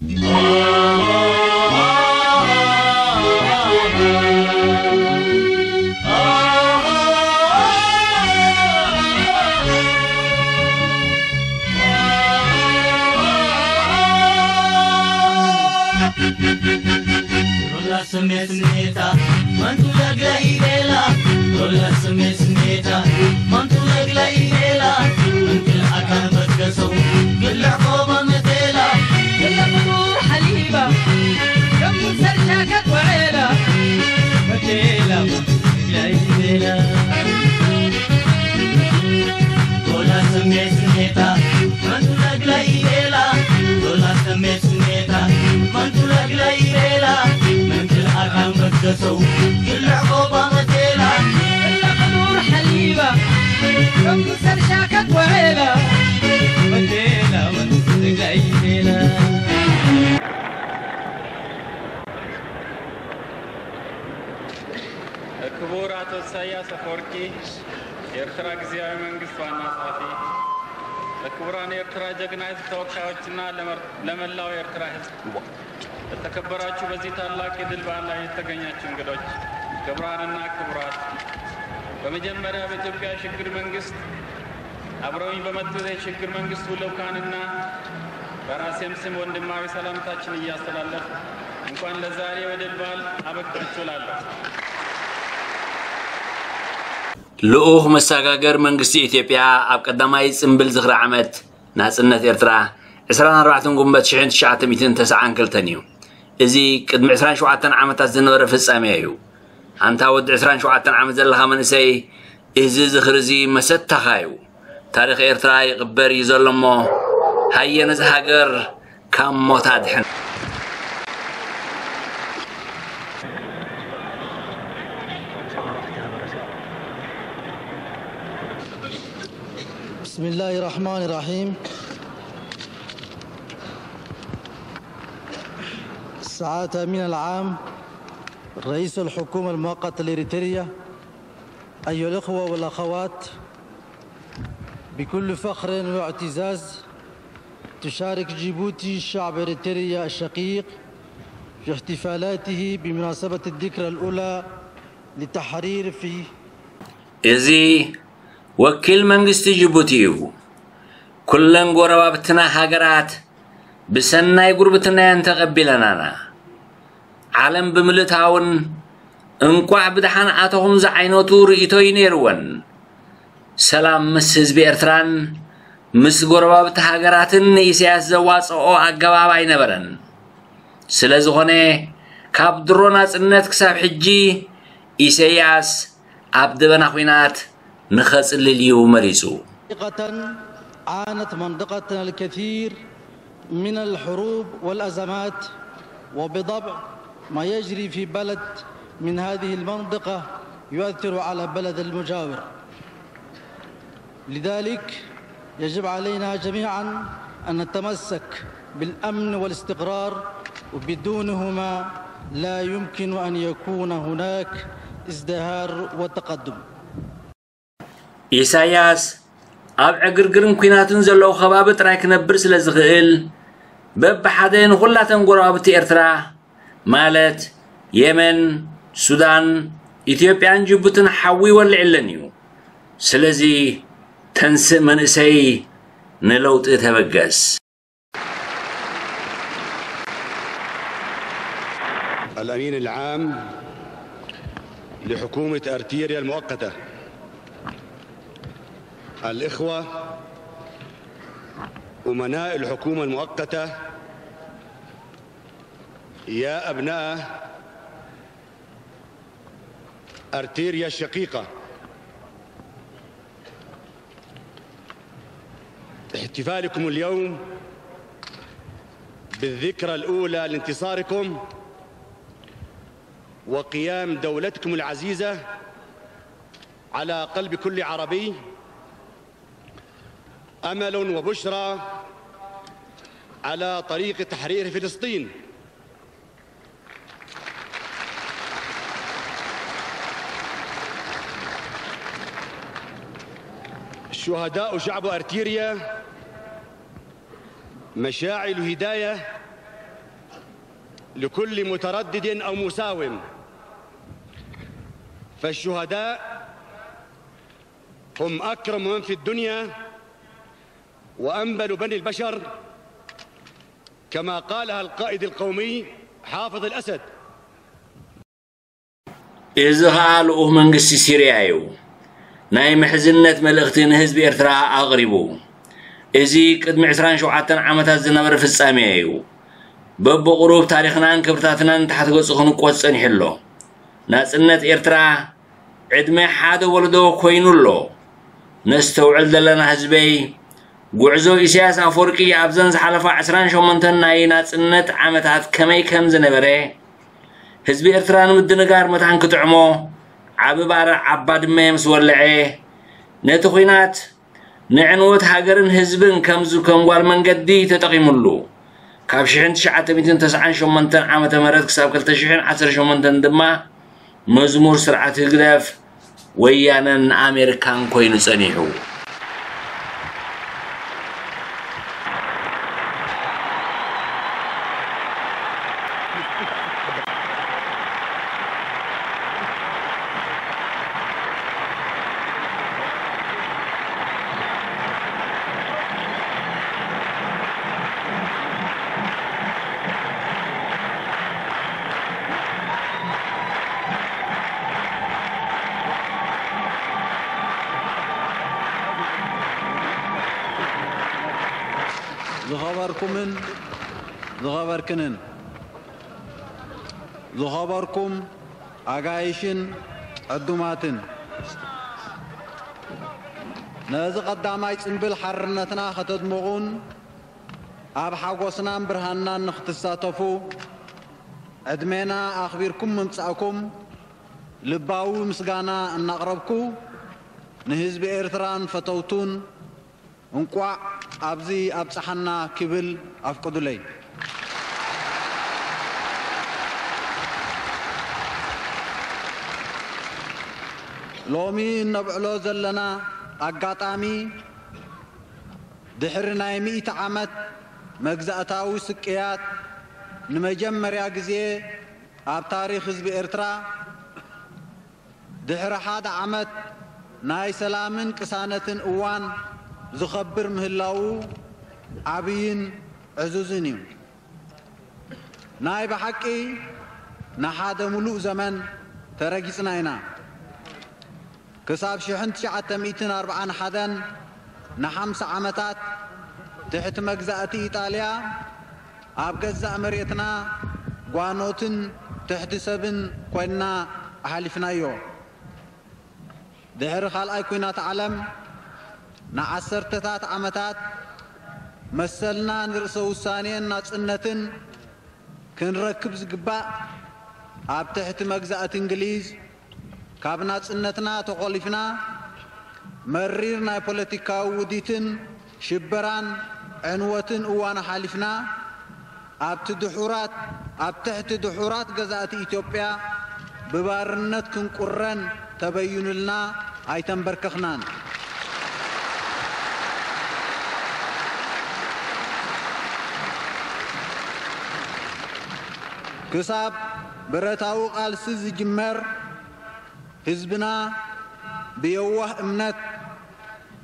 Rola seme smeta, mantu lagla ilela. Rola seme smeta, mantu lagla ilela. Mantil akan berkesau, gila koba metela. كل قدور حليبة كم سرشاكت وعيلة Metela, lagla ilela. Rola seme smeta, mantu lagla ilela. Rola seme smeta, mantu lagla ilela. Mantil akan berkesau, gila koba metela. كل قدور حليبة كم سرشاكت وعيلة አቶ ኢሳያስ አፈወርቂ የኤርትራ ጊዜያዊ መንግስት ዋና ጸሐፊ፣ ለክቡራን የኤርትራ ጀግና ህዝብ ተወካዮችና ለመላው የኤርትራ ህዝብ፣ ለተከበራችሁ በዚህ ታላቅ የድል በዓል ላይ የተገኛችሁ እንግዶች፣ ክቡራንና ክቡራት፣ በመጀመሪያ በኢትዮጵያ የሽግግር መንግስት አብረውኝ በመጡት የሽግግር መንግስቱ ልዑካንና በራሴም ስም ወንድማዊ ሰላምታችን እያስተላለፍ እንኳን ለዛሬ የድል በዓል አበቃችሁ እላለሁ። ልኡኽ መሰጋገር መንግስቲ ኢትዮጵያ ኣብ ቀዳማይ ፅምብል ዝኽሪ ዓመት ናፅነት ኤርትራ 24 ጉንበት 1992 እዩ እዚ ቅድሚ 27 ዓመታት ዝነበረ ፍጻሜ እዩ ሓንታ ወዲ 27 ዓመት ዘለኻ መንእሰይ እዚ ዝኽሪ እዚ መሰታኻ እዩ ታሪክ ኤርትራ ይቕበር እዩ ዘሎ እሞ ሃየ ነዚ ሃገር ካብ ሞታ ድሕን بسم الله الرحمن الرحيم سعادة أمين العام رئيس الحكومة المؤقتة الإريترية أيها الأخوة والأخوات بكل فخر واعتزاز تشارك جيبوتي الشعب الإريتري الشقيق في احتفالاته بمناسبة الذكرى الأولى لتحرير في እዚ ወኪል መንግስቲ ጅቡቲ ኩለን ጎረባብትና ሃገራት ብሰናይ ጉርብትናየን ተቐቢለናና ዓለም ብምልእታውን እንቋዕ ብድሓን ኣተኹም ዝዓይነቱ ርእቶ እዩ ነይርወን ሰላም ምስ ህዝቢ ኤርትራን ምስ ጎረባብቲ ሃገራትን ንኢሳያስ ዘዋፅኦ ኣገባብ ኣይነበረን። ስለ ዝኾነ ካብ ድሮ ናፅነት ክሳብ ሕጂ ኢሳያስ ኣብ ደበና ኩናት نخسلليه مريسو عانت منطقتنا الكثير من الحروب والأزمات وبضبع ما يجري في بلد من هذه المنطقة يؤثر على بلد المجاور لذلك يجب علينا جميعا أن نتمسك بالأمن والاستقرار وبدونهما لا يمكن أن يكون هناك ازدهار وتقدم. ኢሳያስ ኣብ ዕግርግርን ኩናትን ዘለዉ ከባቢ ጥራይ ክነብር ስለ ዝኽእል በብሓደ ንኹላተን ጎረባብቲ ኤርትራ ማለት የመን ሱዳን ኢትዮጵያን ጅቡትን ሓዊ ይወልዕለን እዩ ስለዚ ተንስእ መንእሰይ ንለውጢ ተበገስ الأمين العام لحكومة أرتيريا المؤقتة الإخوة أمناء الحكومة المؤقتة يا أبناء أرتيريا الشقيقة. احتفالكم اليوم بالذكرى الأولى لانتصاركم وقيام دولتكم العزيزة على قلب كل عربي. أمل وبشرى على طريق تحرير فلسطين. شهداء شعب أرتيريا مشاعل هداية لكل متردد أو مساوم. فالشهداء هم أكرم من في الدنيا وأنبل بني البشر كما قالها القائد القومي حافظ الأسد. إزها لأه منقسي سيريايو ناي محزنة ملغتين هزب إرترا أغربو إزي قدم عسران شوعاتن عمتات زنبر في الساميايو بب قروب تاريخنان كبرتاتنان تحت قصخن قوصن حلو. ناسنة إرترا عدمي حادو ولدو كوينولو. نستوعل دلنا هزبي ጉዕዞ ኢሳያስ ኣፈወርቂ ኣብዘን ዝሓለፋ 28 ናይ ናጽነት ዓመታት ከመይ ከም ዝነበረ ህዝቢ ኤርትራ ንምድንጋር መታን ክጥዕሞ ዓብ ባር ዓባ ድመ ምስ ወልዐ ነቲ ኩናት ንዕንወት ሃገርን ህዝብን ከምዚ ከም ጓል መንገዲ ተጠቒሙሉ ካብ 1998 ዓ ም ክሳብ 2018 ድማ መዝሙር ስርዓት ህግደፍ ወያነን ኣሜሪካን ኮይኑ ጸኒሑ ዝኸበርኩምን ዝኸበርክንን ዝኸበርኩም ኣጋይሽን ዕዱማትን ነዚ ቀዳማይ ጽምብል ሓርነትና ከተድምቑን ኣብ ሓጐስናን ብርሃንናን ንኽትሳተፉ ዕድሜና ኣኽቢርኩም ምምጻእኩም ልባዊ ምስጋና እናቕረብኩ ንህዝቢ ኤርትራን ፈተውቱን እንቋዕ ኣብዚ ኣብፅሓና ክብል ኣፍቅዱለይ ሎሚ እነብዕሎ ዘለና ኣጋጣሚ ድሕሪ ናይ ሚእቲ ዓመት መግዛእታዊ ስቅያት ንመጀመርያ ግዜ ኣብ ታሪክ ህዝቢ ኤርትራ ድሕሪ ሓደ ዓመት ናይ ሰላምን ቅሳነትን እዋን ዝኸብር ምህላው ዓብይን ዕዙዝን እዩ ናይ ብሓቂ ንሓደ ሙሉእ ዘመን ተረጊጽና ኢና ክሳብ 1941 ን50 ዓመታት ትሕቲ መግዛእቲ ኢጣልያ ኣብ ገዛእ መሬትና ጓኖትን ትሕቲ ሰብን ኮይንና ኣሓሊፍናዮ ድሕሪ ካልኣይ ኩናት ዓለም ንዓሰርተታት ዓመታት መሰልና ንርእሰ ውሳኔን ናጽነትን ክንረክብ ዝግባእ ኣብ ትሕቲ መግዛእቲ እንግሊዝ ካብ ናጽነትና ተቖሊፍና መሪር ናይ ፖለቲካዊ ውዲትን ሽበራን ዕንወትን እዋን ሓሊፍና ኣብቲ ድሑራት ኣብ ትሕቲ ድሑራት ገዛእቲ ኢትዮጵያ ብባርነት ክንቁረን ተበይኑልና ኣይተንበርከኽናን ክሳብ ብረታዊ ቃልሲ ዝጅመር ህዝብና ብየዋህ እምነት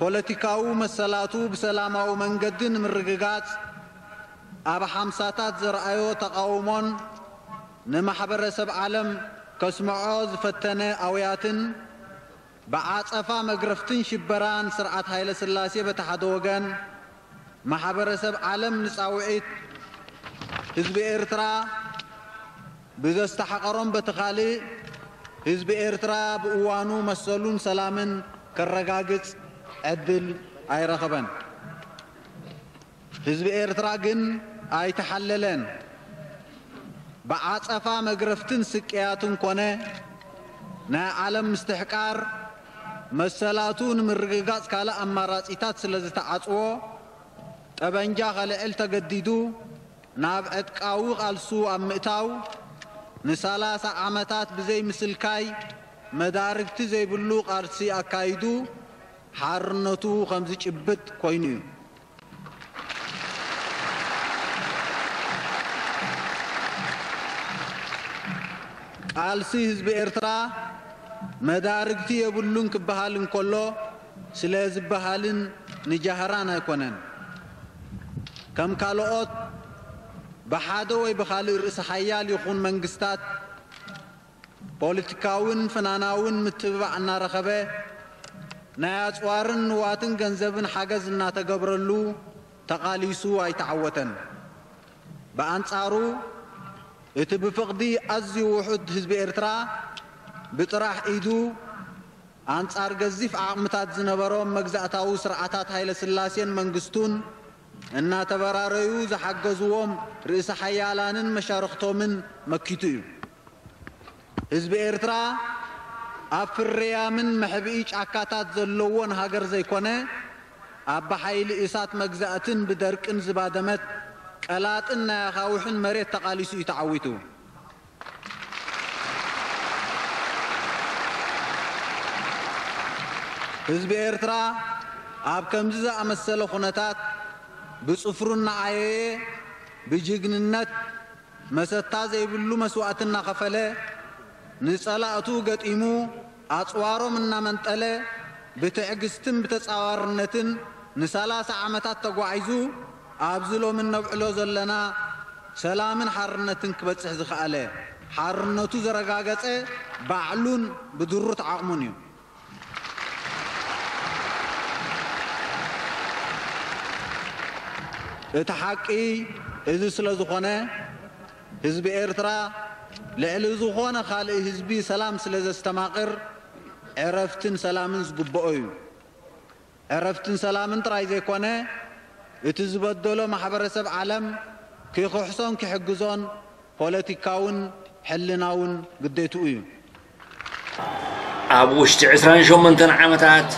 ፖለቲካዊ መሰላቱ ብሰላማዊ መንገዲ ንምርግጋጽ ኣብ ሓምሳታት ዘረኣዮ ተቃውሞን ንማሕበረሰብ ዓለም ከስምዖ ዝፈተነ ኣውያትን ብዓጸፋ መግረፍትን ሽበራን ስርዓት ሃይለ ሥላሴ በቲ ሓደ ወገን ማሕበረሰብ ዓለም ንጻውዒት ህዝቢ ኤርትራ ብዘስተሓቐሮም በቲ ካልእ ህዝቢ ኤርትራ ብእዋኑ መሰሉን ሰላምን ከረጋግጽ ዕድል ኣይረኸበን ህዝቢ ኤርትራ ግን ኣይተሓለለን ብዓጸፋ መግረፍትን ስቅያትን ኮነ ናይ ዓለም ምስትሕቃር መሰላቱ ንምርግጋጽ ካልእ ኣማራጺታት ስለ ዝተዓጽዎ ጠበንጃ ኸልዕል ተገዲዱ ናብ ዕጥቃዊ ቓልሱ ኣብ ምእታው ንሰላሳ ዓመታት ብዘይ ምስልካይ መዳርግቲ ዘይብሉ ቃልሲ ኣካይዱ ሓርነቱ ከም ዝጭብጥ ኮይኑ እዩ ቃልሲ ህዝቢ ኤርትራ መዳርግቲ የብሉን ክበሃል እንከሎ ስለ ዝበሃልን ንጃህራን ኣይኮነን ከም ካልኦት ብሓደ ወይ ብካልእ ርእሲ ሓያል ይኹን መንግስታት ፖለቲካውን ፍናናውን ምትብባዕ እናረኸበ ናይ ኣፅዋርን ንዋትን ገንዘብን ሓገዝ እናተገብረሉ ተቓሊሱ ኣይተዓወተን ብኣንጻሩ እቲ ብፍቕዲ ኣዝዩ ውሑድ ህዝቢ ኤርትራ ብጥራሕ ኢዱ ኣንጻር ገዚፍ ዓቕምታት ዝነበሮም መግዛእታዊ ስርዓታት ሃይለ ስላሴን መንግስቱን እናተበራረዩ ዝሓገዝዎም ርእሲ ሓያላንን መሻርክቶምን መኪቱ እዩ ህዝቢ ኤርትራ ኣብ ፍርያምን መሕብኢ ጫካታት ዘለዎን ሃገር ዘይኮነ ኣብ ብሓይሊ እሳት መግዛእትን ብደርቅን ዝባደመት ቀላጥን ናይ ኣኻውሕን መሬት ተቓሊሱ እዩ ተዓዊቱ ህዝቢ ኤርትራ ኣብ ከምዚ ዝኣመሰለ ኩነታት ብፅፍሩ እናዓየየ ብጅግንነት መሰታ ዘይብሉ መስዋእቲ እናኸፈለ ንጸላእቱ ገጢሙ ኣፅዋሮም እናመንጠለ ብትዕግስትን ብተፃዋርነትን ንሰላሳ ዓመታት ተጓዒዙ ኣብዚ ሎሚ ነብዕሎ ዘለና ሰላምን ሓርነትን ክበፅሕ ዝኸኣለ ሓርነቱ ዘረጋገፀ ባዕሉን ብድሩት ዓቕሙን እዩ እቲ ሓቂ እዚ ስለ ዝኾነ ህዝቢ ኤርትራ ልዕሊ ዝኾነ ካልእ ህዝቢ ሰላም ስለ ዘስተማቕር ዕረፍትን ሰላምን ዝግብኦ እዩ ዕረፍትን ሰላምን ጥራይ ዘይኮነ እቲ ዝበደሎ ማሕበረሰብ ዓለም ክይክሕሶን ክሕግዞን ፖለቲካውን ሕልናውን ግዴትኡ እዩ ኣብ ውሽጢ 28 ዓመታት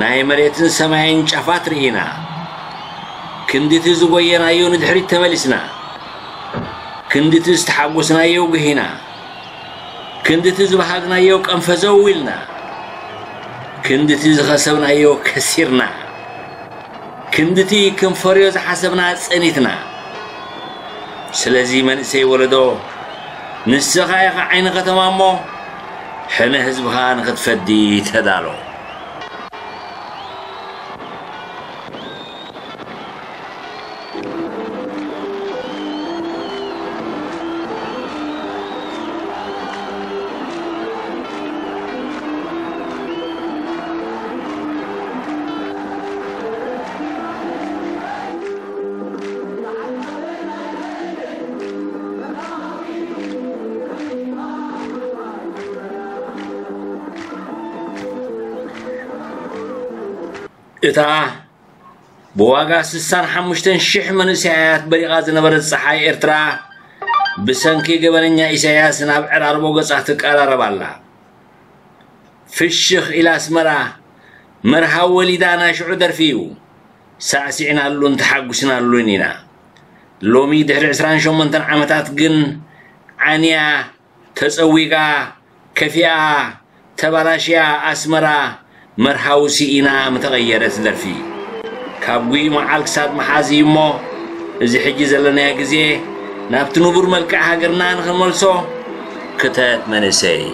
ናይ መሬትን ሰማይን ጫፋት ርኢና كندي تزوجينا يون ندحر تملسنا كندي استحوسنا يوق هنا كندي زبهاقنا يوق أنفزولنا كندت زخسبنا يوق كسيرنا كندت كنفريو حسبنا سنتنا سلازي من سي ولدو نسخا عين غتمامو حنا هزبها نغتفدي تدالو እታ ብዋጋ 65 ሽሕ መንእሰያት በሪቓ ዝነበረት ፀሓይ ኤርትራ ብሰንኪ ገበነኛ ኢሳያስ ናብ ዕራርቦ ገጻ ትቀራረብ ኣላ ፍሽኽ ኢላ ኣስመራ መርሃብ ወሊዳ ናይ ሽዑ ደርፊ እዩ ሳዕሲዕናሉን ተሓጒስናሉን ኢና ሎሚ ድሕሪ 28 ዓመታት ግን ዓንያ ተፀዊጋ ከፊኣ ተባላሽያ ኣስመራ مرحوسي إنا متغيرت درفي كابوي معالك ساد محازي مو إزي حجي زلنا يقزي نابتنو برمالك حاقرنا نخمالسو كتات منسي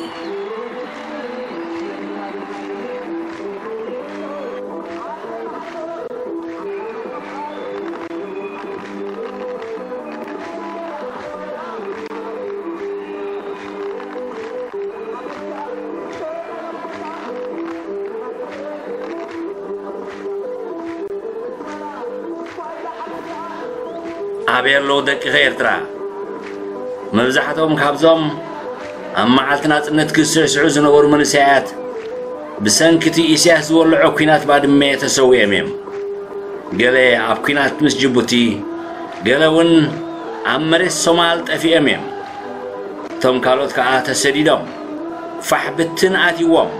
ክተት መንእሰይ ኣበይ ኣለዉ ደቂኸ ኤርትራ መብዛሕትኦም ካብዞም ኣብ መዓልቲ ናፅነት ክስዕስዑ ዝነበሩ መንእሰያት ብሰንኪቲ ኢሳያስ ዝበልዖ ኩናት ባድመ ተሰዊኦም እዮም ገለ ኣብ ኩናት ምስ ጅቡቲ ገለ እውን ኣብ መሬት ሶማል ጠፊኦም እዮም እቶም ካልኦት ከዓ ተሰዲዶም ፋሕ ብትን ኣትይዎም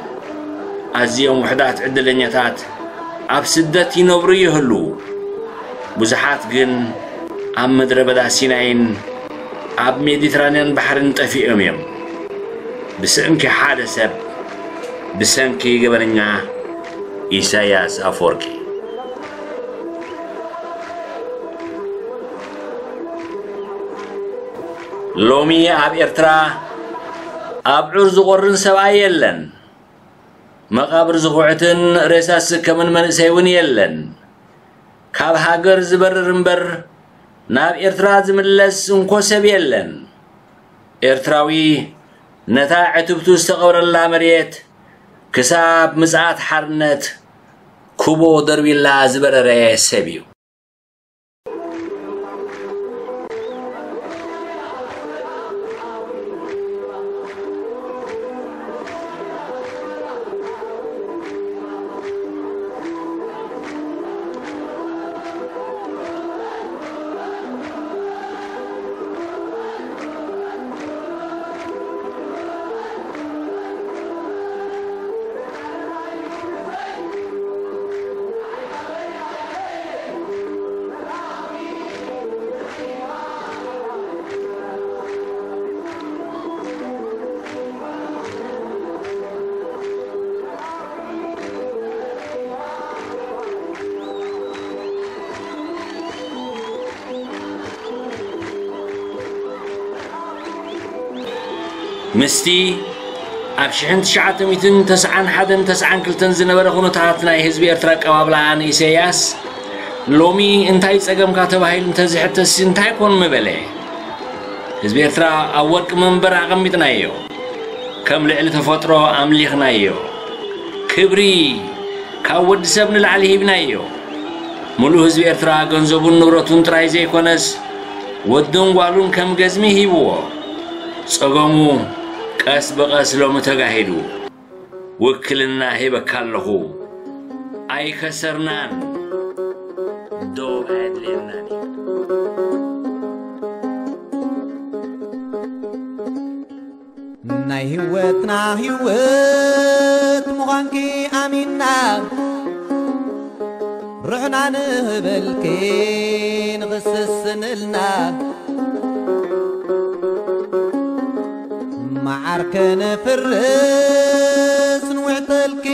ኣዝዮም ውሕዳት ዕድለኛታት ኣብ ስደት ይነብሩ ይህሉ ብዙሓት ግን ኣብ ምድረ በዳ ሲናይን ኣብ ሜዲትራንያን ባሕርን ጠፊኦም እዮም። ብሰንኪ ሓደ ሰብ ብሰንኪ ገበነኛ ኢሳያስ ኣፈወርቂ። ሎሚ ኣብ ኤርትራ ኣብ ዑር ዝቆርን ሰብኣይ የለን። መቓብር ዝኹዕትን ሬሳ ዝስከምን መንእሰይ እውን የለን። ካብ ሃገር ዝበርር እምበር ናብ ኤርትራ ዝምለስ እንኮ ሰብ የለን። ኤርትራዊ ነታ ዕትብቱ ዝተቐብረላ መሬት ክሳብ ምጽኣት ሓርነት ኩቦ ደርቢላ ዝበረረ ሰብ እዩ ምስቲ ኣብ 1991 ዝነበረ ኩነታት ናይ ህዝቢ ኤርትራ ቀባብላ ንኢሳያስ ሎሚ እንታይ ፀገምካ ተባሂሉ እንተዝሕተሲ እንታይ ኮን ምበለ ህዝቢ ኤርትራ ኣብ ወርቂ መንበር ኣቐሚጥናዮ ከም ልዕሊ ተፈጥሮ ኣምሊኽናዮ ክብሪ ካብ ወዲ ሰብ ንላዕሊ ሂብናዮ ሙሉእ ህዝቢ ኤርትራ ገንዘቡን ንብረቱን ጥራይ ዘይኮነስ ወዱን ጓሉን ከም ገዝሚ ሂብዎ ፀገሙ ቀስ በቐስ ሎሚ ተጋሂዱ ውክልና ሂበካ ኣለኹ ኣይከሰርናን ዶብ ኣየድልየናን እዩ ናይ ህይወትና ህይወት ምዃንኪ ኣሚንና ርሕና ንህበልኪ ንኽስስንልና وعركن فرس نوعتلك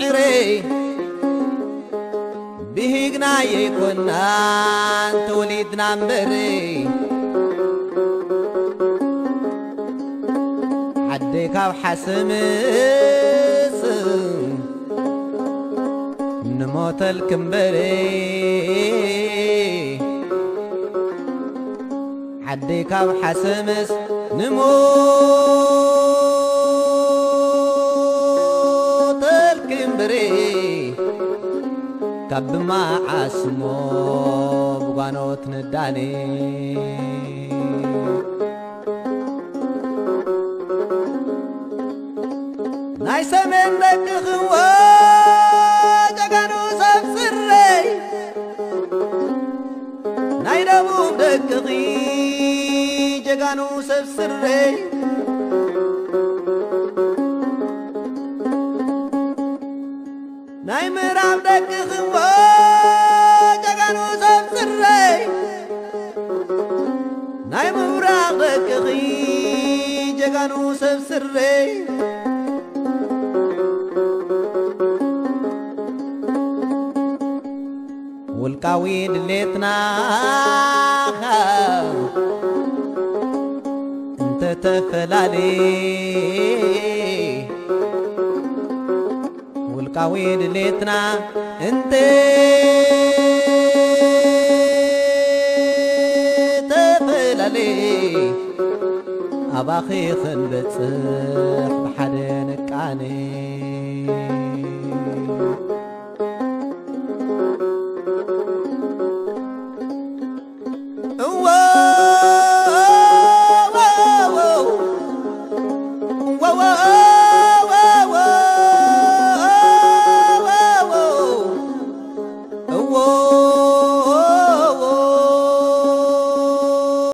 عري به قنا انت وليدنا مري حدك أو حسمس نموت الكمبري. حدك أو حسمس ሓሰመስ ንሞተልክ እምበሬ ካብ ብማዓስሞ ብጓኖት ንዳኔ ናይ ሰሜን ደቂኽዎ ጀጋኑ ሰብ ስረይ ናይ ደቡብ ደቅኺ ጀጋኑ ሰብ ስረይ ናይ ምዕራብ ደቂኽዎ ጀጋኑ ሰብ ስረይ ናይ ምብራቕ ደቅኺ ጀጋኑ ሰብ ስረይ ውልቃዊ ድሌትና እንተተፈላለ ውልቃዊ ድሌትና እንተ ተፈላለ ኣባኺ ክንበጽሕ ብሓደ ንቃኔ